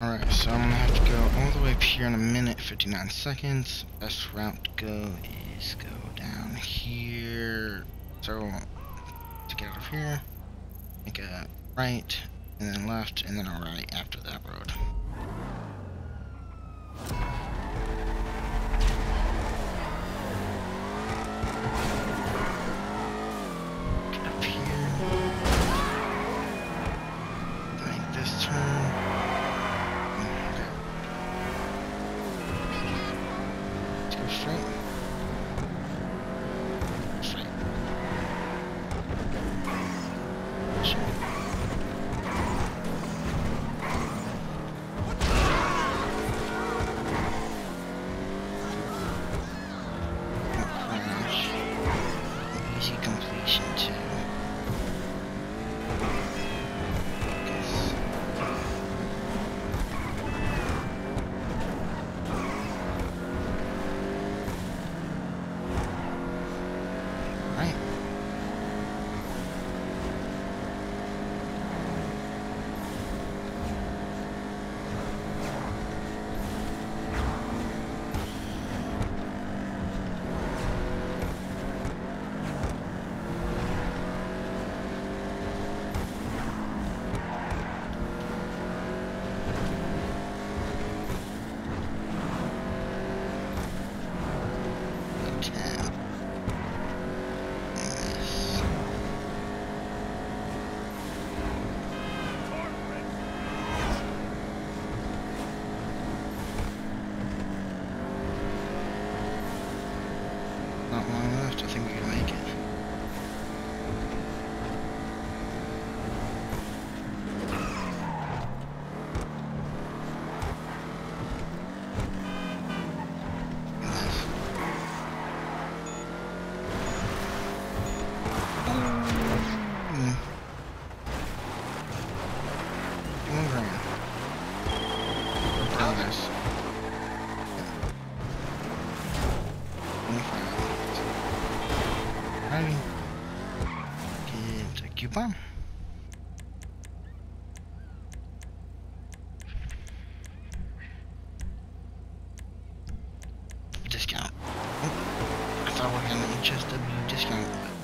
Alright, so I'm gonna have to go all the way up here in a minute, 59 seconds. Best route to go is go down here. So, to get out of here, make a right, and then left, and then a right after that road. Discount. Oh, I thought we were an HSW discount.